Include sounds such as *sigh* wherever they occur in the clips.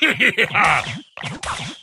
*laughs* Oink,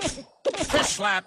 Fish slap.